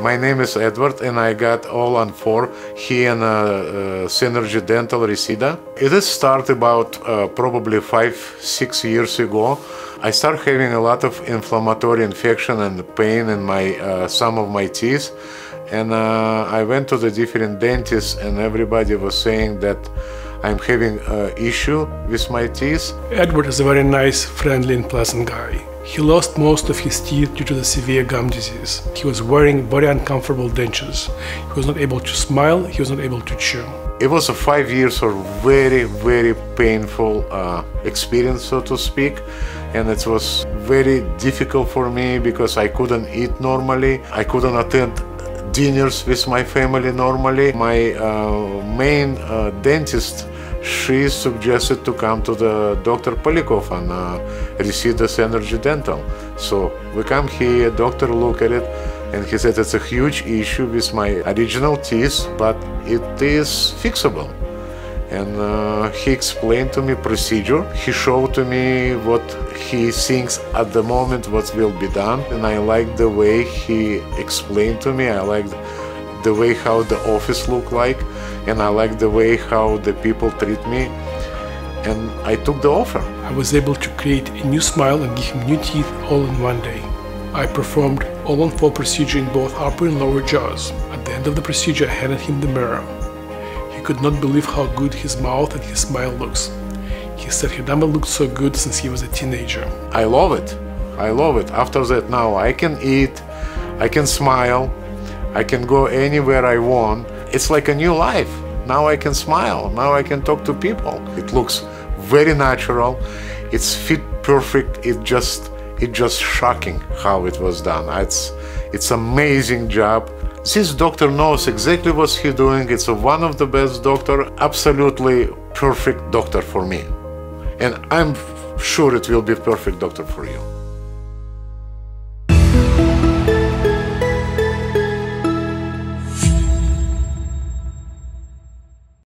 My name is Edward and I got all on four here in uh, uh, Synergy Dental Reseda. It started about uh, probably five, six years ago. I started having a lot of inflammatory infection and pain in my uh, some of my teeth and uh, I went to the different dentists and everybody was saying that I'm having an issue with my teeth. Edward is a very nice, friendly and pleasant guy. He lost most of his teeth due to the severe gum disease. He was wearing very uncomfortable dentures. He was not able to smile, he was not able to chew. It was a five years of very, very painful uh, experience, so to speak. And it was very difficult for me because I couldn't eat normally. I couldn't attend dinners with my family normally. My uh, main uh, dentist she suggested to come to the Dr. Polyakov and uh, Synergy Dental. So we come here, doctor look at it, and he said it's a huge issue with my original teeth, but it is fixable. And uh, he explained to me procedure. He showed to me what he thinks at the moment what will be done, and I liked the way he explained to me. I liked the way how the office look like and I like the way how the people treat me and I took the offer. I was able to create a new smile and give him new teeth all in one day. I performed all-on-four procedure in both upper and lower jaws. At the end of the procedure I handed him the mirror. Could not believe how good his mouth and his smile looks. He said he never looked so good since he was a teenager. I love it. I love it. After that now I can eat, I can smile, I can go anywhere I want. It's like a new life. Now I can smile. Now I can talk to people. It looks very natural. It's fit perfect. It just it's just shocking how it was done. It's it's amazing job. This doctor knows exactly what he's doing. It's one of the best doctor, absolutely perfect doctor for me. And I'm sure it will be perfect doctor for you.